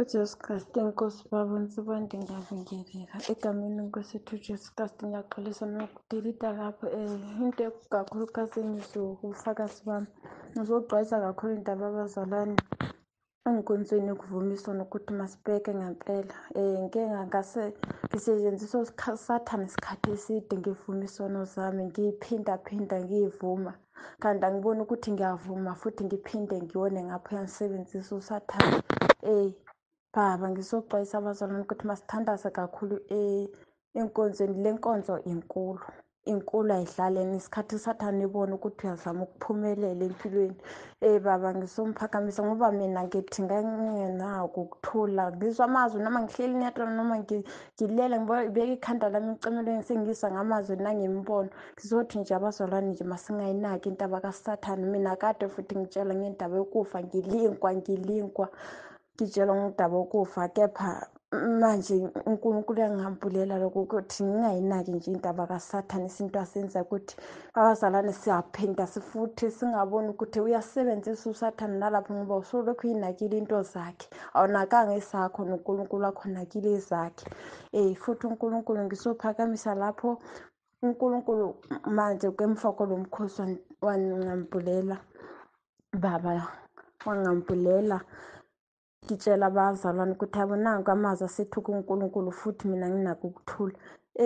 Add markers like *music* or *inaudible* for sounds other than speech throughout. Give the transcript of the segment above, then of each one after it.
ujesu kristu inkosi baba nsibonke ndiyavingeleka egameni lenkosi ethu ujesu kristu ngiyaxolisa nokudilida lapho um into kakhulukazi engizokufakazi bami ngizogcwayisa kakhulu indaba abazalwane enkonzweni ekuvumiswa ukuthi masibheke ngempela. Um ngike ngase ngisetshenziswa sathane isikhathi eside ngivuma isono zami. Ngiyiphindaphinda ngiyivuma. Kanti angiboni ukuthi ngiyavuma futhi ngiphinde ngiyone ngapho yangisebenzisa usathane um baba ngizoxwayisa abazalwane ukuthi masithandaze kakhulu um enkonzweni le nkonzo inkulu. Inkulu ayidlaleni isikhathi sathane ibone ukuthi uyazama ukuphumelela empilweni. Um baba ngisomphakamisa ngoba mina ngithi ngangingenako ukuthula. Ngizwa amazwi noma ngihleli niyatona noma ngilele ngibeka ikhanda lami emcemelweni sengizwa ngamazwi nangemibono. Ngizothi nje abazalwane nje masingayinaki intaba kasathane mina kade futhi ngitshela ngendaba yokufa ngilinkwa ngilinkwa ngitshelwa ngudaba wokufa kepha manje unkulunkulu uyangihambulela lokho ukuthi ngingayinaki nje indaba kasathane. Isinto asenza ukuthi abazalwane siyaphinda futhi singaboni ukuthi uyasebenzisa usathane nalapho ngoba usolokhu uyinakile into zakhe. Awunakanga esakho nonkulunkulu akhonakile ezakhe. Um futhi unkulunkulu ngisophakamisa lapho unkulunkulu manje kemva kwalo mkhosi wangambulela baba wangambulela ngitshela abazalwane ukuthi abonanga amazwi asethuka unkulunkulu futhi mina nginako ukuthula.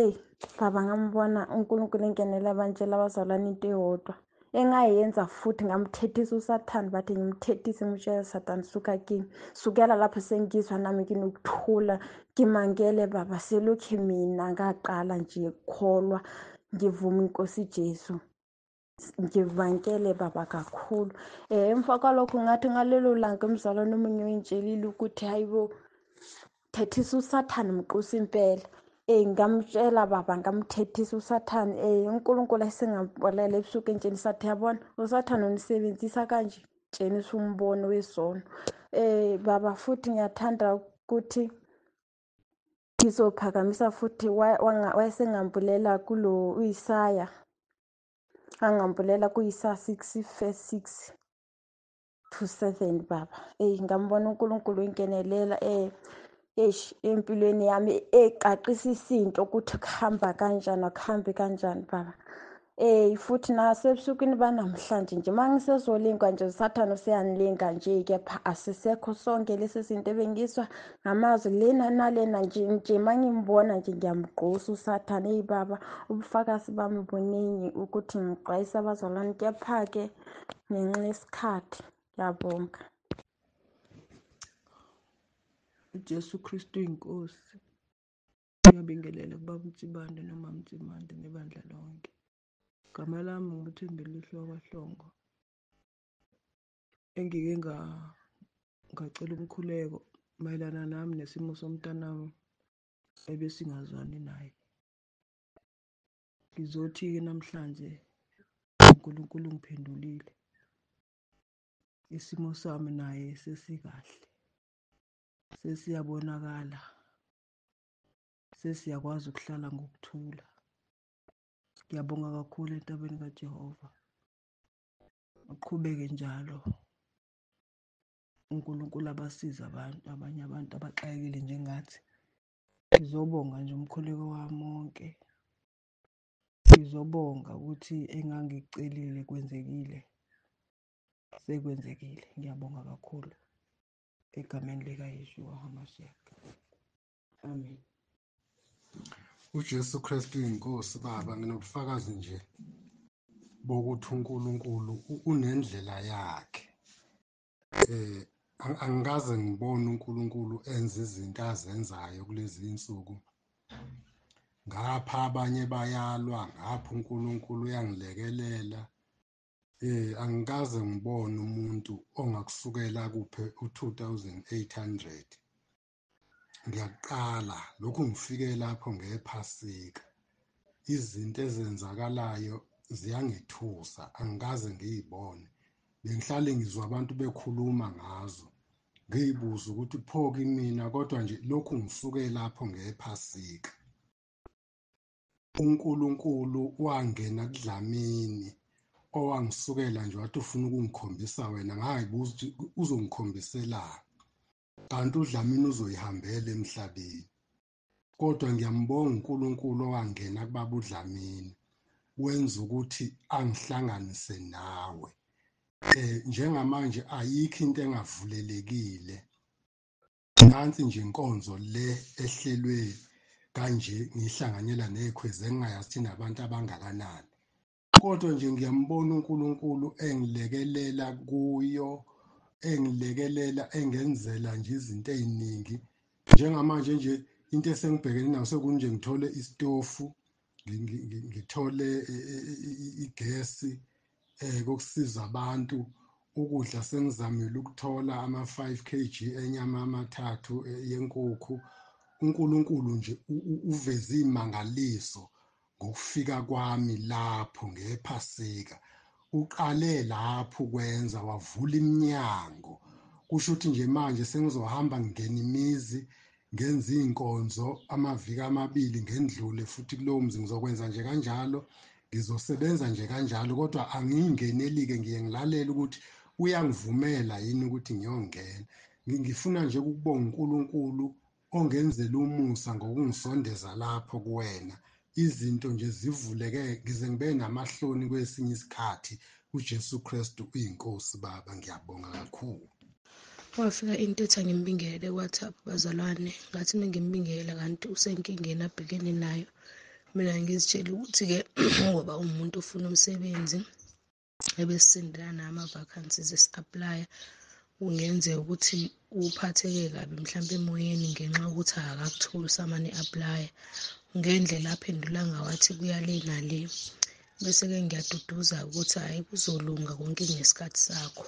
Eyi baba ngambona unkulunkulu engenela abantshela abazalwane into eyodwa. Engayenza futhi ngamthethisa usathane bathi ngimthethise ngimtshela sathane suka kimi. Sukela lapho sengizwa nami nginokuthula ngimangele baba selokhu mina ngaqala nje kukholwa ngivuma inkosi jesu ngivangele baba kakhulu. Um emva kwalokho ngathi ngalelo langa umzalwane omunye wengitshelile ukuthi hayibo thethisa usathane mqosi impela. Um ngamtshela baba ngamthethisa usathane um unkulunkulu ayisengambolela ebusuku entsheni sathi yabona usathane unisebenzisa kanje? Tshengisa umbono wesono um baba futhi ngiyathanda ukuthi ngizophakamisa futhi wayesengambulela kulo uyisaya angambulela kuyisa 6 verse 6 to 7 baba. Eh ngambona uNkulunkulu wengenelela eh eish empilweni yami eqaqisa isinto ukuthi kuhamba kanjani akuhambi kanjani baba. Eh futhi nasebusukwini banamhlanje nje mangisezolinga nje usathane useyanilinga nje kepha asisekho sonke lesi zinto ebengizwa ngamazwi lena nalena nje nje mangimbona nje ngiyamgqosa usathane. Hey baba ubufakazi bami buningi ukuthi ngiqwayisa abazalwane kepha-ke ngenxa yesikhathi ngiyabonga. Ujesu kristu inkosi ngiyabingelela kubaba umtsibande noma mtsimande nebandla lonke igama lami nguthembile hlokwahlongo engike ngacela umkhuleko mayelana nami nesimo somntanami ebesingazwani naye. Ngizothi-ke namhlanje unkulunkulu ungiphendulile isimo sami naye sesikahle. Sesiyabonakala. Sesiyakwazi ukuhlala ngokuthula. Ngiyabonga kakhulu entabeni kaJehova. Uqhubeke njalo. uNkulunkulu abasiza abantu abanye abantu abaxakekile njengathi ngizobonga nje umkhuleko wami wonke. Ngizobonga ukuthi engangicelile kwenzekile sekwenzekile. Ngiyabonga kakhulu egameni likaYeshua HaMashiach. Amen. uJesu Kristu inkosi baba nginobufakazi nje bokuthi uNkulunkulu unendlela yakhe. Eh angikaze ngibone uNkulunkulu enza izinto azenzayo kulezi insuku. Ngapha abanye bayalwa ngapha uNkulunkulu uyangilekelela. Eh angikaze ngibone umuntu ongakusukela kuphe u2800 ngiyaqala. Lokhu ngifike lapho ngephasika. Izinto ezenzakalayo ziyangithusa angikaze ngiyibone bengihlale ngizwa abantu bekhuluma ngazo. Ngiyibuza ukuthi pho kimina kodwa nje lokhu ngisuke lapho ngephasika. uNkulunkulu wangena kudlamini owangisukela nje wathi ufuna ukungikhombisa wena ngayibuza ukuthi uzongikhombisela. Kanti udlamini uzoyihambela emhlabeni. Kodwa ngiyambonga uNkulunkulu owangena kubaba uDlamini. Wenza ukuthi angihlanganise nawe. Njengamanje ayikho into engavulelekile. Nansi nje inkonzo le ehlelwe kanje ngihlanganyela nekhwezi engingayazi thina abantu abangakanani. Kodwa nje ngiyambona uNkulunkulu engilekelela kuyo engilekelela engenzela nje izinto eziningi njengamanje nje into esengibhekene nayo sekunje ngithole istofu ngithole igesi eh kokusiza abantu. Ukudla sengizamile ukuthola ama-5 kg enyama amathathu yenkukhu. uNkulunkulu nje uveze imangaliso ngokufika kwami lapho ngephasika. Uqale lapho ukwenza wavula iminyango. Kusho ukuthi nje manje sengizohamba ngingena imizi ngenza iy'nkonzo amaviki amabili ngendlule futhi kulowo mzi ngizokwenza nje kanjalo ngizosebenza nje kanjalo. Kodwa angiyingeneli-ke ngiye ngilalela ukuthi uyangivumela yini ukuthi ngiyongena. Ngifuna nje ukubonga uNkulunkulu ongenzela umusa ngokungisondeza lapho kuwena. Izinto nje zivuleke ngize ngibe namahloni kwesinye isikhathi uJesu Kristu uyinkosi baba. Ngiyabonga kakhulu. Kwafika into ethi angimbingelele ku-WhatsApp bazalwane. Ngathi uma ngimbingelela kanti usenkingeni abhekene nayo mina ngizitshela ukuthi-ke *clears throat* ngoba uwumuntu ofuna umsebenzi ebesisendela nama-vacancies esi-aplaya kungenzeka ukuthi uphatheke kabi mhlawumbe emoyeni ngenxa yokuthi akakutholi usamane aplaya ngendlela aphendula ngawathi kuya le nale bese-ke ngiyaduduza ukuthi hhayi kuzolunga konke ngesikhathi sakho.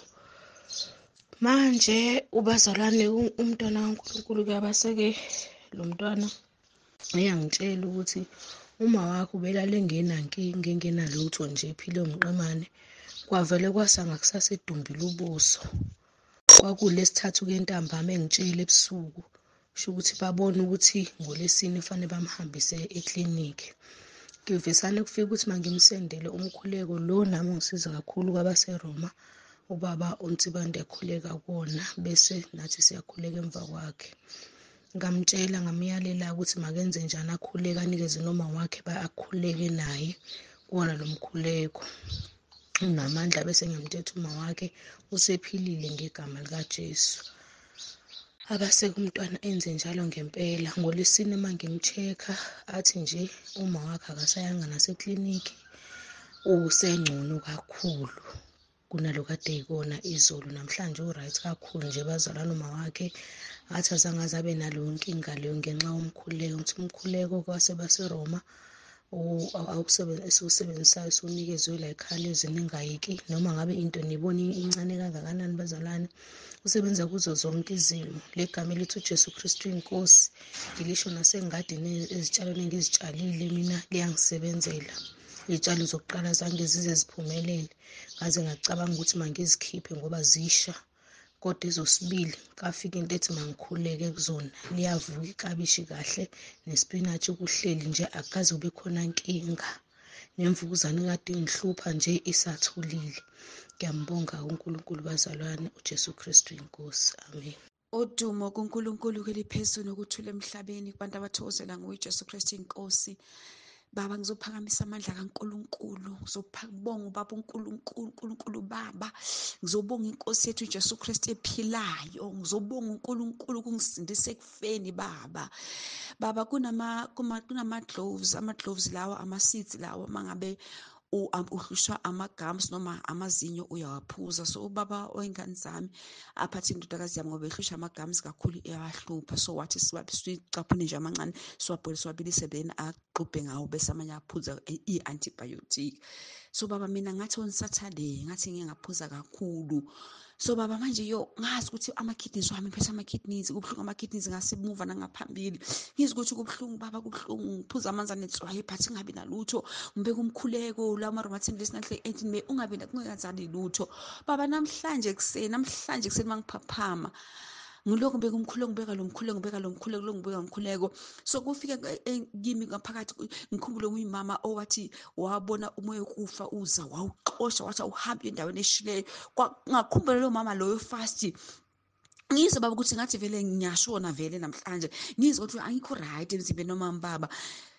Manje ubazalwane umntwana kankulunkulu kuyabaseke lo mntwana eyangitshela ukuthi uma wakho ubelale engenankinga engenalutho nje ephile umqemane kwavele kwasanga kusasedumbile ubuso. Kwakulesithathu-ke ntambama engitshele ebusuku. Kusho ukuthi babone ukuthi ngolesine kufanele bamhambise eklinikhi. Ngivesane kufika ukuthi mangimsendele umkhuleko lo nami ungisiza kakhulu kwabaseroma ubaba unsibande yakhuleka kuwona bese nathi siyakhuleka emva kwakhe. Ngamtshela ngamyalela ukuthi makenze njani akhuleke anikeze noma wakhe akhuleke naye kuwona lo mkhuleko. Unamandla bese ngiyamthetha uma wakhe usephilile ngegama likaJesu. Abaseke umntwana enze njalo ngempela. Ngolesine uma ngimcheck-a athi nje uma wakhe akasayanga naseklinikhi usengcono kakhulu. Kunalo kade yikona izolo namhlanje u-right kakhulu nje bazalwane uma wakhe ngathi azange aze abe naleyo nkinga leyo ngenxa yomkhuleko ngithi umkhuleko kwasebaseroma esiwusebenzisayo siwunikezwe la ekhalezini engayiki noma ngabe into nibona incane kangakanani bazalwane. Usebenza kuzo zonke izimo. Le gama elithi ujesu kristu inkosi ngilisho nasengadini ezitshalweni engizitshalile mina liyangisebenzela. Iy'tshalo zokuqala zange zize ziphumelele. Ngaze ngacabanga ukuthi mangizikhiphe ngoba zisha. Kodwa ezosibili kafika into ethi mangikhuleke kuzona. Liyavuka iklabishi kahle nesipinashi kuhleli nje akukaze kube khona nkinga. Nemvukuzane kade ngihlupha nje isathulile. Ngiyambonga unkulunkulu bazalwane ujesu kristu inkosi. Amen. Udumo kunkulunkulu kweliphezulu nokuthula emhlabeni kubantu abathokozela nguye ujesu kristu inkosi. Baba ngizophakamisa amandla kaNkulunkulu. Ngizobonga ubaba uNkulunkulu uNkulunkulu Baba. Ngizobonga inkosi yethu uJesu Kristu ephilayo. Ngizobonga uNkulunkulu kungisindisa ekufeni Baba. Baba kunama kunama gloves ama gloves lawa ama seeds lawa mangabe uhlushwa ama-gums noma amazinyo uyawaphuza. So ubaba wey'ngane zami aphathe indodakazi yami ngoba ehlushwa ama-gums kakhulu eyawahlupha. So wathi sicaphune nje amancane siwabhole siwabilise then axubhe ngawo bese amanye aphuza i-antibiotic. So baba mina ngathi on saturday ngathi ngike ngaphuza kakhulu. So baba manje yo ngazi ukuthi ama-kidneys wami ngiphethe ama-kidneys kubuhlungu ama-kidneys ngasimuva nangaphambili. Ngizwe ukuthi kubuhlungu baba kubuhlungu ngiphuza amanzi anetswayi but ingabi nalutho. Ngibeka umkhuleko lawo ma-romatin lesinahle 18 may ungabi kungenzani lutho. Baba namhlanje ekuseni namhlanje ekuseni mangiphaphama. Ngilokhu ngibeka umkhuleko ngibeka lo mkhuleko ngibeka lo mkhuleko lo ngibeka umkhuleko so kufike kimi ngaphakathi ngikhumbule uyimama owathi wabona umoya wokufa uza wawuxosha wathi awuhambe endaweni eshileyo ngakhumbula lo mama loyo fast. Ngizwe baba ukuthi ngathi vele ngiyashona vele namhlanje. Ngizwe ukuthi angikho right emzimbeni nomama baba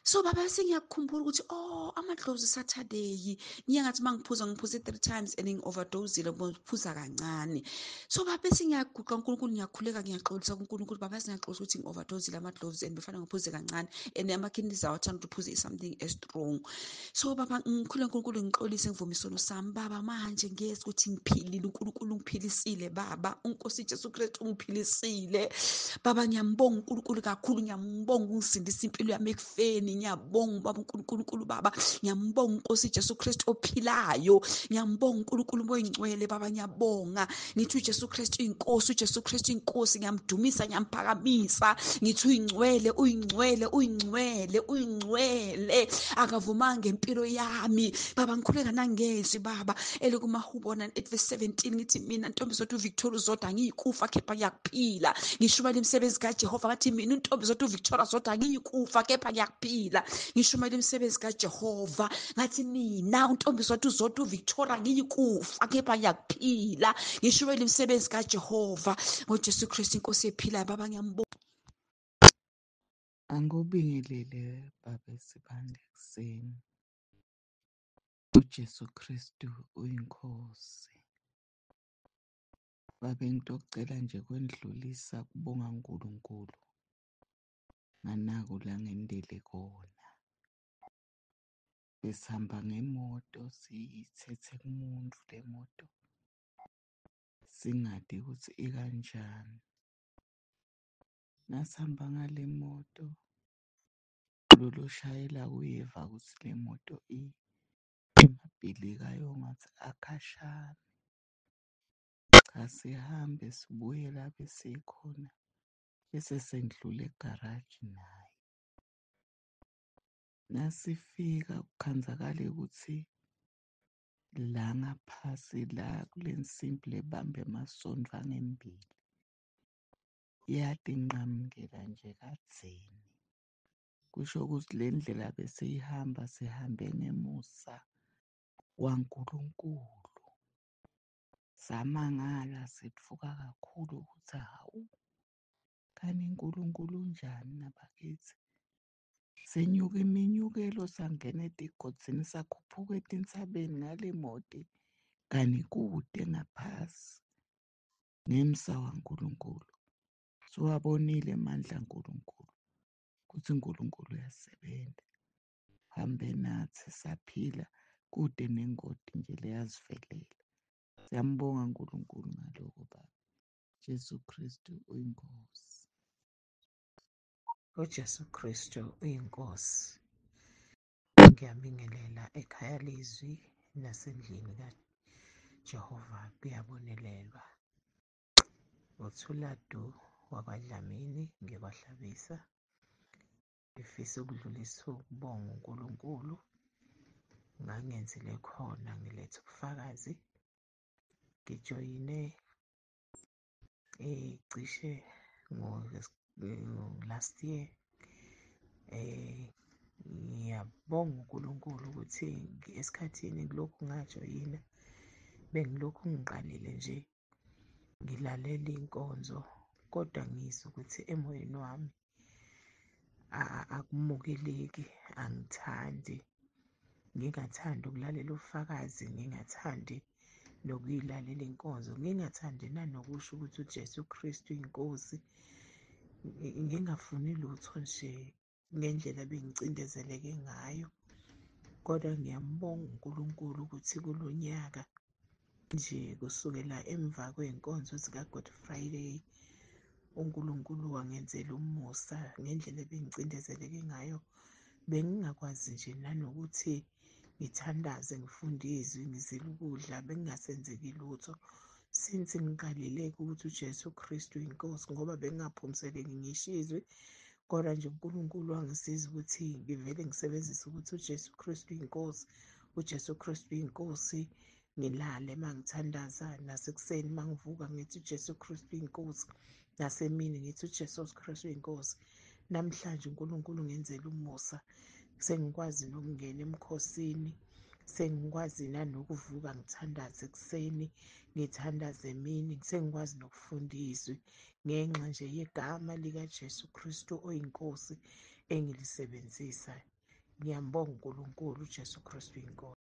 so baba sengiyakukhumbula ukuthi oh amadlozi saturday ngiye ngathi uma ngiphuza ngiphuze three times and ngi-overdosile ngiphuza kancane. So baba bese ngiyaguqa unkulunkulu ngiyakhuleka ngiyaxolisa kunkulunkulu baba singaxolisa ukuthi ngi-overdosile ama-gloves and befana ngiphuze kancane. And ama-kidneys awathanda ukuthi uphuze something strong. So baba ngikhuleka unkulunkulu ngixolise ngivume isono sami. Baba manje ngiyeza ukuthi ngiphilile unkulunkulu ngiphilisile baba. Unkosi jesu kristu ungiphilisile. Baba ngiyambonga unkulunkulu kakhulu ngiyambonga ungisindisa impilo yami ekufeni. Ngiyabonga ubaba unkulunkulu baba. Ngiyambonga unkosi jesu kristu ophilayo. Ngiyambonga unkulunkulu boyingcwele baba ngiyabonga ngithi ujesu kristu inkosi ujesu kristu inkosi ngiyamdumisa ngiyamphakamisa. Ngithi uyingcwele uyingcwele uyingcwele uyingcwele. Akavumanga ngempilo yami. Baba ngikhuleka nangezwi baba. Elikumahubo 98 verse 17 ngithi mina ntombi zodwa uvictoria zodwa angiyikufa kepha ngiyakuphila. Ngishumayela imisebenzi kajehova ngathi mina untombi zodwa uvictoria zodwa angiyikufa kepha ngiyakuphila ngishumayela imisebenzi kajehova ngathi mina untombi zodwa uzodwa uvictoria angiyikufa kepha ngiyakuphila ngishumayela imisebenzi kajehova ngojesu kristu inkosi ephilayo baba ngiyambonga Angikubingelele baba esibande ekuseni. uJesu Kristu uyinkosi. Babe into okucela nje kwendlulisa kubonga uNkulunkulu. Nganako la ngendele kona. Besihamba ngemoto siyithethe kumuntu le moto. Singathi ukuthi ikanjani. Nasihamba ngale moto lolu shayela uyeva ukuthi le moto emabhilikayo ngathi akhashana. Cha sihambe sibuye la besikhona bese sendlula egaraji naye. Nasifika kukhonzakala ukuthi la ngaphasi la kule nsimbi lebamba emasondo angembili yatinqamukela nje kadzeni. Kusho ukuthi le ndlela besiyihamba sihambe ngemusa kwaNkulunkulu. Samangala sitfuka kakhulu ukuthi hawu kani uNkulunkulu unjani nabakithi. Senyuka iminyukelo sangena etigodzini sakhuphuka etintsabeni ngale moto kani kude ngaphasi ngemsa waNkulunkulu. Siwabonile amandla kaNkulunkulu ukuthi uNkulunkulu uyasebenza. Hambe nathi saphila kude nengoti nje leyasivelela. Siyambonga uNkulunkulu ngaloko baba. Jesu Kristu uyinkosi. uJesu Kristu uyinkosi. Ngiyabingelela ekhaya lizwi nasendlini kaJehova kuyabonelelwa. uThuladu wakwaDlamini ngikwahlabisa. Ngifisa ukudlulisa ukubonga uNkulunkulu ngangenzile khona ngilethe ubufakazi. Ngijoyine eh cishe ngo last year eh ngiyabonga uNkulunkulu ukuthi esikhathini ngilokhu ngajoyina bengilokhu ngiqalile nje ngilalela inkonzo kodwa ngizwe ukuthi emoyeni wami akumukeleki angithandi. Ngingathandi ukulalela ufakazi ngingathandi nokuyilalela inkonzo ngingathandi nanokusho ukuthi uJesu Kristu inkosi ngingafuni lutho nje ngendlela bengicindezeleke ngayo kodwa ngiyambonga uNkulunkulu ukuthi kulonyaka nje kusukela emva kwey'nkonzo zika-Good Friday uNkulunkulu wangenzela umusa ngendlela ebengicindezeleke ngayo. Bengingakwazi nje nanokuthi ngithandaze ngifunde izwi ngizile ukudla bengingasenzeki lutho. Since ngiqalile-ke ukuthi uJesu Kristu inkosi ngoba bengingaphumiseleki ngisho izwi kodwa nje uNkulunkulu wangisiza ukuthi ngivele ngisebenzise ukuthi uJesu Kristu inkosi uJesu Kristu inkosi ngilale mangithandaza nasekuseni mangivuka ngithi uJesu Kristu inkosi nasemini ngithi uJesu Kristu inkosi. Namhlanje uNkulunkulu ngenzela umusa sengikwazi nokungena emkhosini. Sengikwazi nanokuvuka ngithandaze ekuseni ngithandaze emini sengikwazi nokufunda izwi. Ngenxa nje yegama likajesu kristu oyinkosi engilisebenzisa. Ngiyambonga unkulunkulu ujesu kristu yinkosi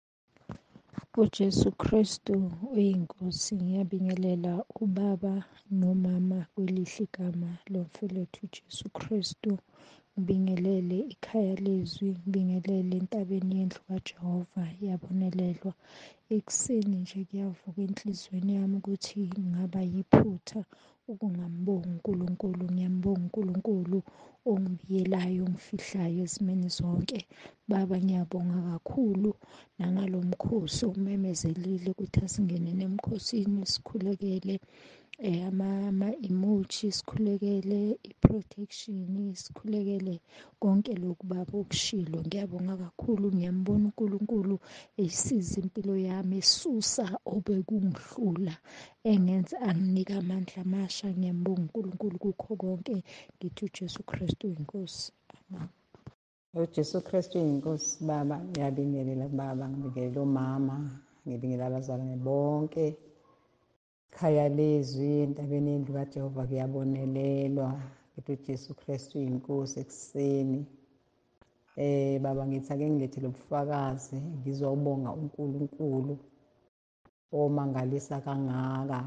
uJesu Kristu uyinkosi ngiyabingelela ubaba nomama kwelihle igama lomfowethu uJesu Kristu. Ngibingelele ikhaya lezwi ngibingelele entabeni yendlu kaJehova yabonelelwa. Ekuseni nje kuyavuka enhliziyweni yami ukuthi ngaba yiphutha ukungambongi uNkulunkulu ngiyambonga uNkulunkulu ongibiyelayo ongifihlayo ezimeni zonke. Baba ngiyabonga kakhulu nangalo mkhosi omemezelile ukuthi asingenene emkhosini sikhulekele Eh, ama-emoji sikhulekele i-protection sikhulekele konke lokhu baba okushilo. Ngiyabonga kakhulu ngiyambona uNkulunkulu esiza impilo yami esusa obekungihlula engenza anginika amandla amasha. Ngiyambonga uNkulunkulu kukho konke. Ngithi uJesu Kristu. Inkosi amen uJesu Kristu inkosi baba ngiyabingelela baba ngibingelela umama ngibingelela abazalwane bonke. Khaya lezwi entabeni yendlu kaJehova kuyabonelelwa. Ngithi uJesu Kristu uyinkosi ekuseni. Eh baba ngithi ake ngilethele ubufakazi ngizobonga uNkulunkulu. Omangalisa kangaka.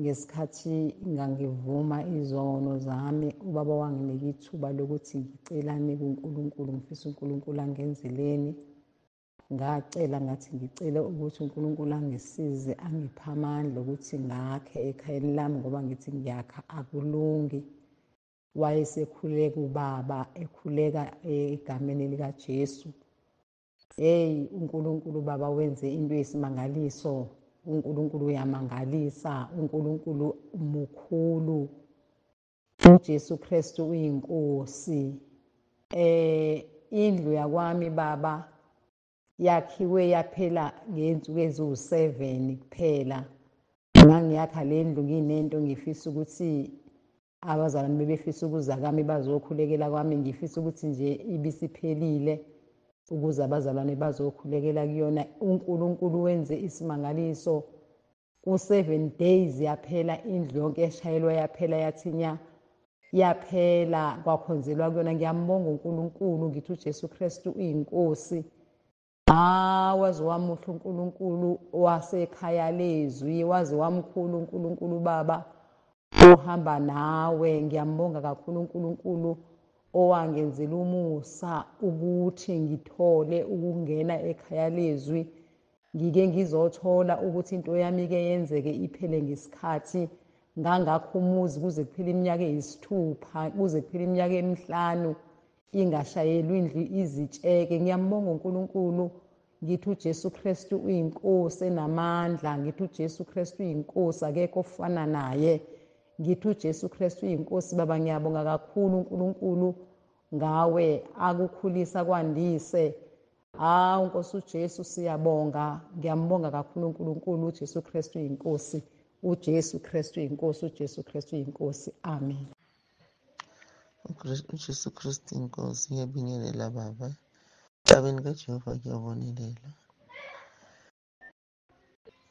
Ngesikhathi ngangivuma izono zami ubaba wanginika ithuba lokuthi ngicelane kuNkulunkulu ngifisa uNkulunkulu angenzeleni. Ngacela ngathi ngicele ukuthi uNkulunkulu angisize angiphe amandla ukuthi ngakhe ekhayeni lami ngoba ngithi ngiyakha akulungi. Wayesekhuleka ubaba ekhuleka egameni likaJesu. Hey uNkulunkulu baba wenze into yesimangaliso uNkulunkulu uyamangalisa uNkulunkulu mukhulu. uJesu Kristu uyinkosi. Eh indlu yakwami baba yakhiwe yaphela ngensuku eziwu-seven kuphela. Ngangiyakha le ndlu nginento ngifisa ukuthi abazalwane bebefisa ukuza kami bazokhulekela kwami ngifisa ukuthi nje ibisiphelile ukuze abazalwane bazokhulekela kuyona. Unkulunkulu wenze isimangaliso ku-seven days yaphela indlu yonke yashayelwa yaphela yathinya yaphela kwakhonzelwa kuyona. Ngiyambonga unkulunkulu ngithi ujesu kristu uyinkosi. Ah waze wamuhle uNkulunkulu wasekhaya lezwi waze wamkhulu uNkulunkulu baba ohamba nawe. Ngiyambonga kakhulu uNkulunkulu. Owangenzela umusa ukuthi ngithole ukungena ekhaya lezwi ngike ngizothola ukuthi into yami ke yenzeke iphele ngesikhathi. Ngangakho umuzi kuze kuphela iminyaka eyisithupha kuze kuphela iminyaka emihlanu ingashayelwa indlu izitsheke. Ngiyambonga uNkulunkulu ngithi uJesu Kristu uyinkosi enamandla ngithi uJesu Kristu uyinkosi akekho ofana naye. Ngithi uJesu Kristu uyinkosi baba. Ngiyabonga kakhulu uNkulunkulu ngawe akukhulisa kwandise. Hawu nkosi uJesu siyabonga. Ngiyambonga kakhulu uNkulunkulu uJesu Kristu uyinkosi uJesu Kristu uyinkosi uJesu Kristu uyinkosi amen. Ujesu kristu inkosi ngiyabingelela baba. Emhlabeni kajehova kuyabonelela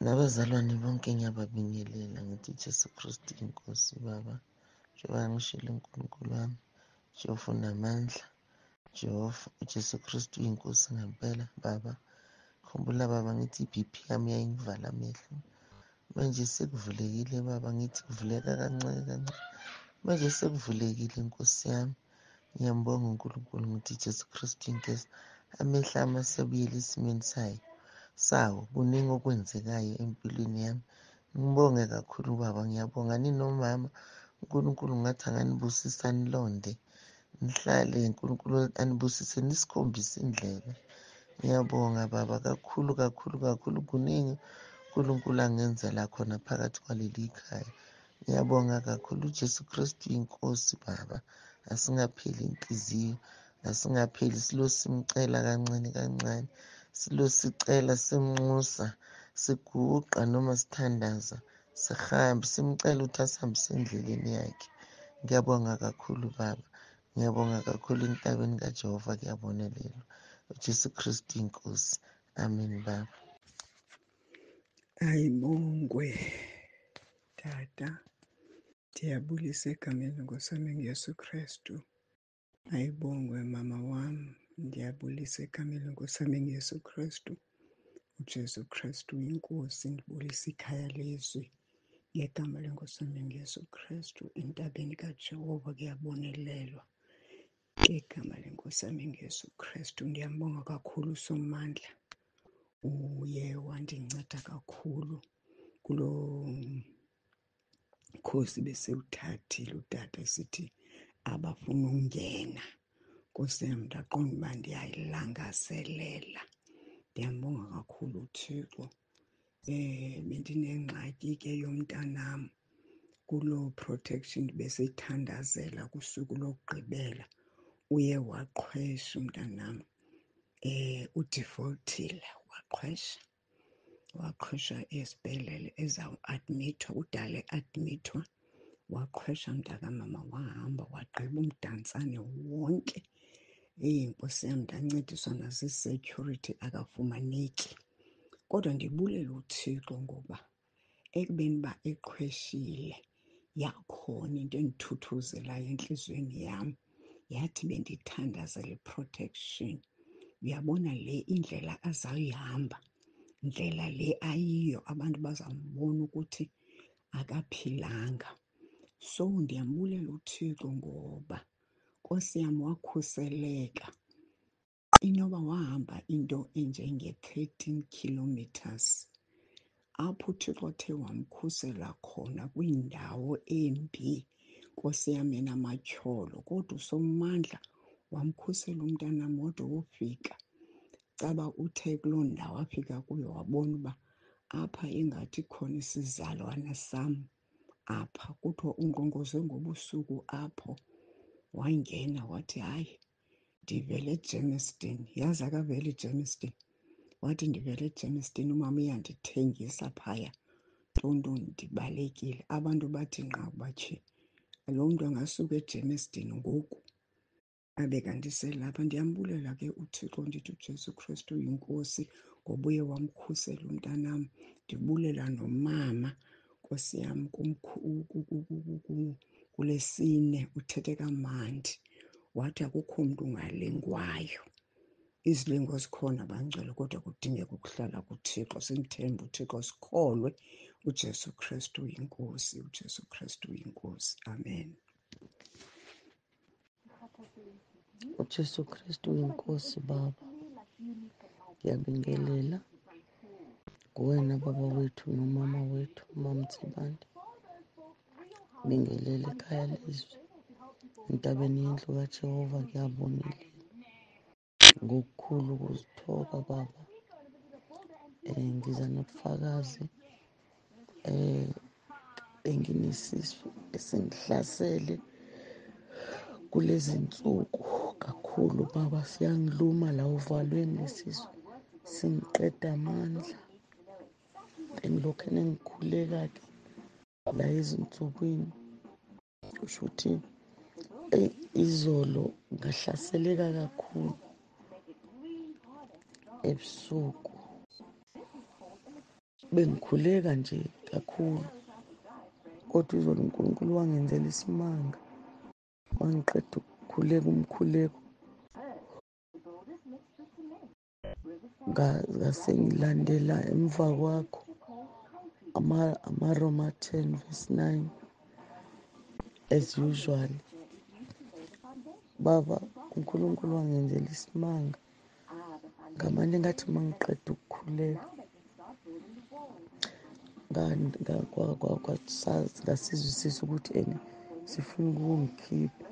nabazalwane bonke ngiyababingelela ngithi ujesu kristu inkosi baba njengoba ngishilo unkulunkulu wami jehova unamandla jehova ujesu kristu uyinkosi ngempela baba. Khumbula baba ngithi i-b p yami yayingivala amehlo. Manje sekuvulekile baba ngithi kuvuleka kancane kancane. Manje sekuvulekile nkosi yami. Ngiyambonga unkulunkulu ngithi jesu kristu inkosi. Amehlo ami asebuyela esimeni sayo. Sawo kuningi okwenzekayo empilweni yami. Ngibonge kakhulu baba ngiyabonga. Ninomama unkulunkulu ngathi anganibusisa nilonde nihlale nkulunkulu anibusise nisikhombise indlela. Ngiyabonga baba kakhulu kakhulu kakhulu. Kuningi unkulunkulu angenzela khona phakathi kwaleli khaya. Ngiyabonga kakhulu ujesu kristu inkosi baba. Asingapheli inhliziyo asingapheli silo simcela kancane kancane. Silo sicela simnxusa siguqa noma sithandaza sihambe simcela ukuthi asihambise endleleni yakhe. Ngiyabonga kakhulu baba. Ngiyabonga kakhulu entabeni kajehova kuyabonelelwa ujesu kristu inkosi. Amen baba. Ayibongwe tata ndiyabulisa egameni ngosami yesu kristu. Ayibongwe mama wam ndiyabulisa egameni leNkosana ngeyesu kristu. Ujesu kristu yinkosi ndibulisa ikhaya lezwi ngegama leNkosana ngeyesu kristu. Entabeni kajehova kuyabonelelwa ngegama leNkosana ngeyesu kristu. Ndiyambonga kakhulu usomandla. Uye wandinceda kakhulu kulo mkhosi besewuthathile utata esithi abafuna ungena nkosi yam ndaqonda uba ndiyayilangazelela. Ndiyambonga kakhulu uthixo. Um bendinengxaki ke yomntanam kuloo protection beseyithandazela kusuku lokugqibela uye waqhwesha umntanam. Um udifolthile waqhwesha. Waqhwesha esibhedlele ezawuadmithwa kudala eadmithwa waqhwesha mntakamama wahamba wagqiba umdantsane wonke. Eyi nkosi yam ndancediswa nazi-security akafumaneki. Kodwa ndibulela uthixo ngoba ekubeni uba eqhweshile yakhona into endithuthuzelayo entliziyweni yam. Yathi bendithandazela i-protection. Uyabona le indlela azawuyihamba ndlela le ayiyo abantu bazambona ukuthi akaphilanga. So ndiyambulela uthixo ngoba nkosi yam wakhuseleka. Inoba wahamba into enjenge-thirteen kilometers apho uthixo the wamkhusela khona kwindawo embi. Nkosi yam enamatyholo kodwa usomandla wamkhusela umntanam wodwa wofika caba uthe kuloo ndawo afika kuyo wabona uba apha ingathi khona isizalwana sam apha kuthiwa unkqonkqoze ngobusuku apho wangena wathi hayi ndivele egermiston yazi akavele egermiston wathi ndivele egermiston umama uyandithengisa phaya. Ntontoni ndibalekile. Abantu bathi nqa batshe. Lo mntu angasuka egermiston ngoku abe kanti selapha. Ndiyambulela ke uthixo ndithi ujesu kristu yinkosi ngoba uye wamkhusela umntanam. Ndibulela nomama nkosi yam kulesine uthethe kamandi wathi akukho mntu ungalingwayo izilingo zikhona bangcwele kodwa kudingeka ukuhlala kuthixo. Simthembe uthixo sikholwe. Ujesu kristu yinkosi ujesu kristu yinkosi amen. Ujesu kristu yinkosi baba. Ndiyabingelela nguwena baba wethu nomama wethu umamtsibande bingelela ekhaya lizwi. Entabeni yendlu kajehova kuyabonelela ngokukhulu ukuzithoba baba. Um ndiza nobufakazi um benginesisu esingihlasele kulezi nsuku kakhulu baba. Siyangiluma la uvalweni lesisu. Singiqeda amandla. Bengilokhu nengikhuleka-ke la ezinsukwini kusho ukuthi izolo ngahlaseleka kakhulu ebusuku. Bengikhuleka nje kakhulu kodwa izolo unkulunkulu wangenzela isimanga. Wangiqeda ukukhuleka umkhuleko. Ngasengilandela emva kwakho. Amaroma 10 verse 9 as usual. Baba unkulunkulu wangenzela isimanga. Ngamanye ngathi uma ngiqeda ukukhuleka ngasizwisisa ukuthi ene sifuna ukungikhipha.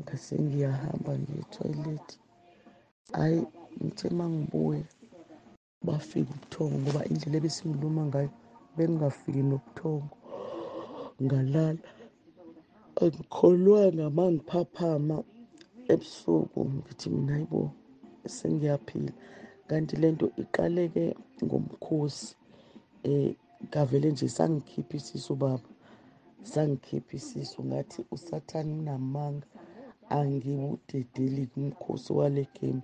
Ngase ngiyahamba ngiye etoilet hhayi ngithe uma ngibuya bafika ubuthongo ngoba indlela ebesingiluma ngayo bengingafiki nobuthongo. Ngalala angikholwanga uma ngiphaphama ebusuku ngithi mina yibo sengiyaphila. Kanti lento iqaleke ngomkhosi um ngavele nje sangikhipha isisu baba. Sangikhipha isisu ngathi usathane unamanga angiwudedeli kumkhosi wale game.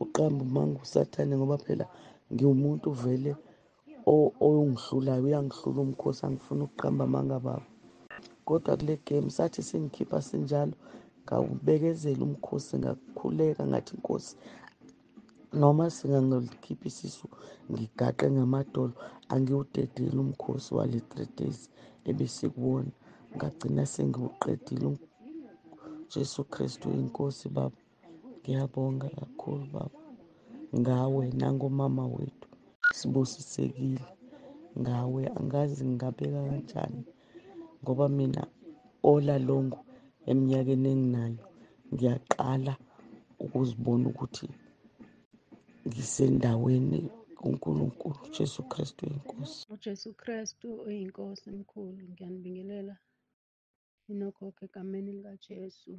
Uqamba umanga usathane ngoba phela ngiwumuntu vele o- ongihlulayo uyangihlula umkhosi angifuni ukuqamba amanga baba kodwa kule game sathi singikhipha sinjalo ngawubekezela umkhosi ngakhuleka ngathi inkosi noma singangalikhiphi isisu ngigaqe ngamadolo angiwudedeli umkhosi wale three days ebesikuwona. Ngagcina sengiwuqedile Jesu Kristu inkosi baba. Ngiyabonga kakhulu baba. Ngawe nangomama wethu. Sibusisekile ngawe angazi ngingabeka kanjani ngoba mina olalongo eminyakeni enginayo ngiyaqala ukuzibona ukuthi ngisendaweni kuNkulunkulu Jesu Kristu inkosi. uJesu Kristu oyinkosi emkhulu ngiyanibingelela inokhokho egameni likaJesu.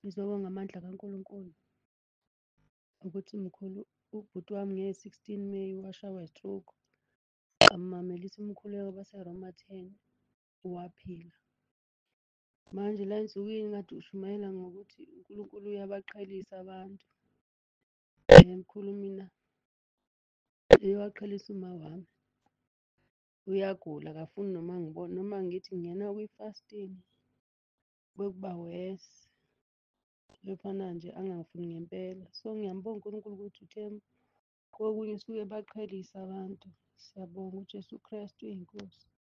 Ngizobonga amandla kaNkulunkulu ukuthi mkhulu ubhuti wami nge-16 May washawa stroke amamelisa umkhuleko baseroma 10 waphila. Manje la ensukwini kade ushumayela ngokuthi uNkulunkulu uyabaqhelisa abantu. Um mkhulu mina. Uyawaqhelisa uma wami. Uyagula akafuni noma ngibone noma ngithi ngingena kwi-fasting bekuba worse. Lophana nje angangifuni ngempela. So ngiyambonga uNkulunkulu ukuthi uthe kokunye usuke baqhelisa abantu. Siyabonga uJesu Kristu uyinkosi